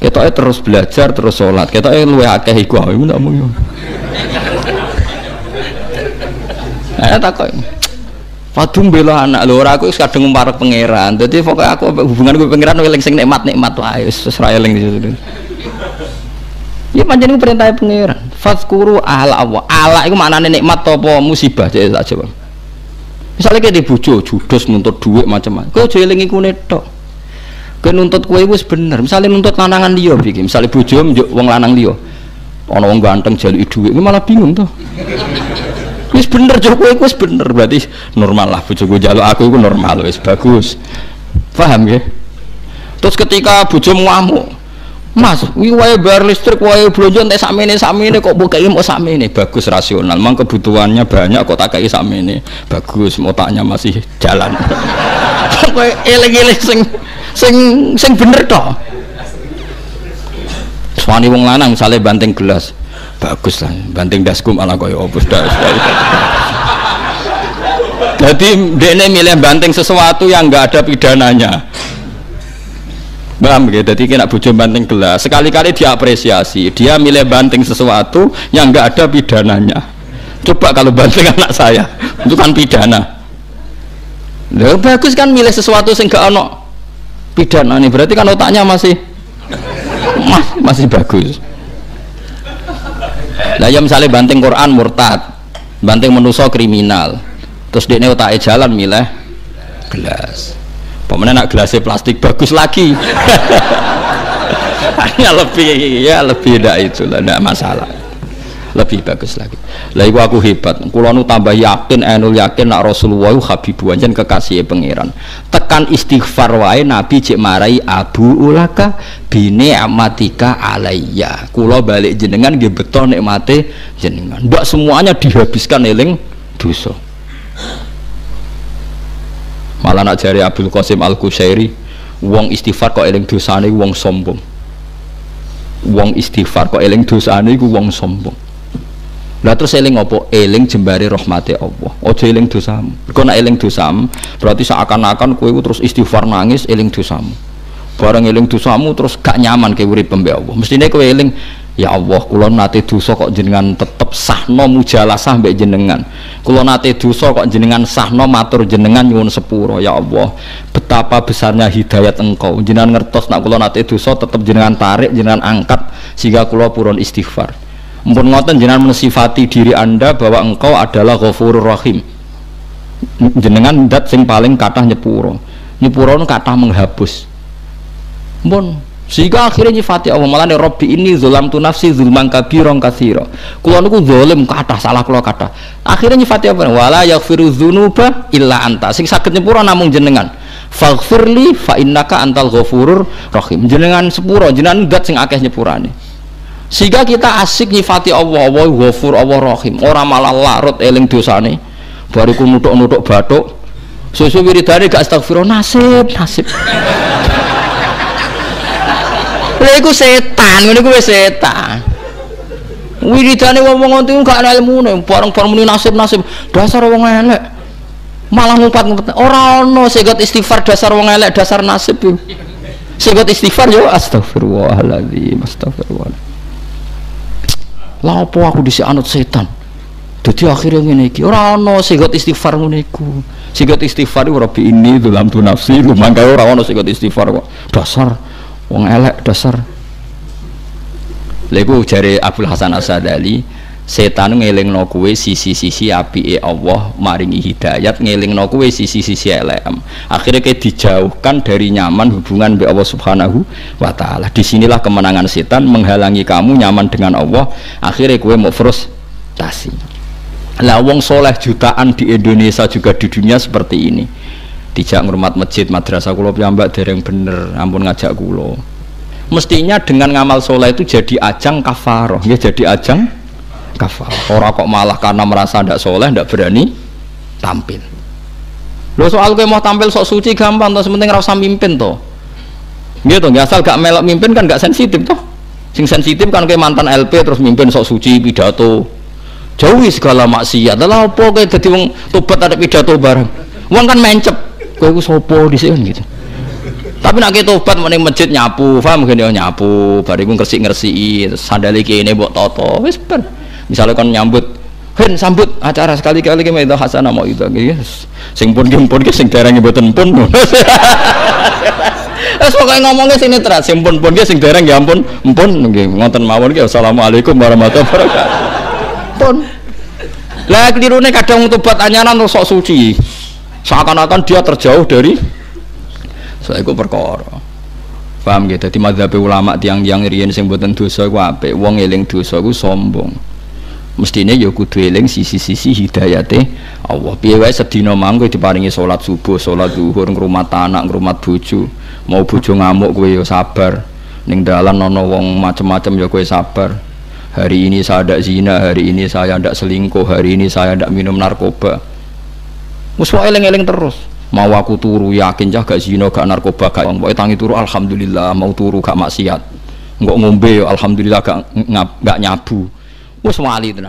kita terus belajar terus sholat kita luwe akeh iku aku ndak mau Nah, tak kok. Fadum bela anak lho aku wis kadung mparek pangeran. Dadi pokoke aku hubungan gue pangeran eling sing nikmat-nikmat wae wis ora eling di situ. Ya pancen perintah pangeran. Fazkuru ala Allah. Ala iku maknane nikmat apa musibah cek tak jawab. Misalnya kayak di bojo judes nuntut duit macam-macam. Kau aja eling iku tok. Kowe nuntut kowe wis bener. Misalnya nuntut lanangan dia iki, misalnya bojo njuk wong lanang dia. Ana wong ganteng jaluki dhuwit, malah bingung tuh. Wis bener jo kowe wis bener berarti normal lah bojoku jaluk aku iku normal wis bagus. Paham ya? Terus ketika bojo ngamuk, Mas, wih wae bayar listrik, wae belanja entek sakmene sakmene kok buka mau sakmene bagus rasional. Mang kebutuhannya banyak kok tak kayak sakmene bagus, otaknya masih jalan. Kowe eling-eling sing sing sing bener toh suami wong lanang misalnya banting gelas bagus lah banting daskum ala koyo opus das jadi dia milih banting sesuatu yang enggak ada pidananya Paham ya? Jadi kena bojo banting gelas, sekali-kali diapresiasi. Dia milih banting sesuatu yang enggak ada pidananya. Coba kalau banting anak saya, itu kan pidana. Loh, bagus kan milih sesuatu sing gak pidana nih berarti kan otaknya masih mas, masih bagus. Nah ya misalnya banting Quran murtad banting menuso kriminal terus dia otaknya jalan milih gelas. Pemenang nak gelasnya plastik bagus lagi. Hanya lebih ya lebih tidak itu tidak masalah lebih bagus lagi. Lah itu aku hebat. Kulo nu tambah yakin enul yakin nak Rasulullah habibu anjen kekasih pangeran. Tekan istighfar wae nabi cek marai abu ulaka bini amatika alayya. Kulo balik jenengan nggih betul nikmate jenengan. Ndak semuanya dihabiskan eling dosa. Malah nak jari Abdul Qasim Al Kusairi wong istighfar kok eling dosane wong sombong. Wong istighfar kok eling dosane iku wong sombong lah terus eling apa? Eling jembari rahmati Allah. Ojo eling dosamu. Kau nak eling dosamu, berarti seakan-akan kue terus istighfar nangis eling dosamu. Barang eling dosamu terus gak nyaman ke urip pembe Allah. Mestine kue eling Ya Allah, kula nate dosa kok jenengan tetep sahno mujalasah mbek jenengan. Kula nate dosa kok jenengan sahno matur jenengan nyuwun sepuro. Ya Allah, betapa besarnya hidayat Engkau. Jenengan ngertos nak kula nate dosa tetep jenengan tarik, jenengan angkat sehingga kula purun istighfar. Mpun ngoten jenengan mensifati diri Anda bahwa engkau adalah Ghafurur Rahim. Jenengan dat sing paling kathah nyepuro. Nyepuro kathah menghapus. Mpun sehingga akhirnya nyifati Allah. Malah Robbi ini zulam tu nafsi zulman kabirong kathiro kulo niku zolim kata salah kulo kata akhirnya nyifati apa? Wala yaghfiru dzunuba illa anta. Sing sakit nyepura namung jenengan. Faghfirli fa innaka antal ghafurur rahim. Jenengan sepuro jenengan dat sing akeh nyepurane sehingga kita asik nyifati Allah Allah ghafur Allah rahim orang malah larut eling dosane bariku nutuk-nutuk batuk susu wiridane gak astagfirullah nasib nasib Lha iku setan, ngene kuwi setan. Wiridane wong-wong iku gak ana ilmune, bareng-bareng muni nasib-nasib. Dasar wong elek. Malah ngumpat-ngumpat. Ora ono segot istighfar dasar wong elek, dasar nasib. Segot istighfar yo astagfirullahaladzim, astagfirullah. Lah apa aku dhisik anut setan? Jadi akhirnya ngene iki ora ono segot istighfar ngene iku. Segot istighfar iku rabbi ini dalam tu nafsi, lu mangka ora ono segot istighfar kok. Dasar wong elek dasar Lego jari Abdul Hasan Asadali setan ngelingno kuwe sisi-sisi apike Allah maringi hidayat ngelingno kuwe sisi-sisi elem. Akhirnya kayak dijauhkan dari nyaman hubungan be Allah Subhanahu wa taala. Di sinilah kemenangan setan menghalangi kamu nyaman dengan Allah. Akhirnya kue mau frustasi lah wong soleh jutaan di Indonesia juga di dunia seperti ini. Dijak ngurmat masjid madrasah kulo piyambak dereng bener ampun ngajak kulo mestinya dengan ngamal soleh itu jadi ajang kafaroh ya jadi ajang kafaroh orang kok malah karena merasa tidak soleh tidak berani tampil. Lo soal gue mau tampil sok suci gampang toh sementing rasa mimpin toh. Gitu nggak asal gak melok mimpin kan gak sensitif toh. Sing sensitif kan kayak mantan LP terus mimpin sok suci pidato. Jauhi segala maksiat. Adalah apa kayak jadi wong tobat ada pidato bareng? Uang kan mencep. Kowe ku sapa dhisik kan gitu tapi nak kita obat mending masjid nyapu paham gini oh nyapu? Bariku ngersik ngersiki sandali kene mbok toto. Wis ber misalnya kon nyambut Hen sambut acara sekali-kali kita itu hasanah mau itu yes. sing pun game pun sing dereng mboten pun. Wes pokoke ngomongnya sini terat sing pun pun sing dereng ya ampun nggih ngoten mawon nggih assalamualaikum warahmatullahi wabarakatuh. Pun. Lah kelirune kadang tobat anyaran sok suci. Seakan-akan dia terjauh dari saya itu perkara. Paham gitu jadi madhab ulama tiang yang rian sing buatan dosa itu apa wong eling dosa itu sombong. Mestinya ya kudu eling sisi-sisi hidayate Allah. Piye wae sedina mangko diparingi salat subuh salat zuhur ngrumat anak ngrumat bojo. Mau bojo ngamuk kowe ya sabar. Ning dalan ana wong macem-macem ya kowe sabar. Hari ini saya tidak zina hari ini saya tidak selingkuh hari ini saya tidak minum narkoba. Musuh eling-eling terus. Mau aku turu yakin jah gak zina gak narkoba gak mau tangi turu alhamdulillah mau turu gak maksiat. Enggak ngombe alhamdulillah gak gak nyabu. Wis wali.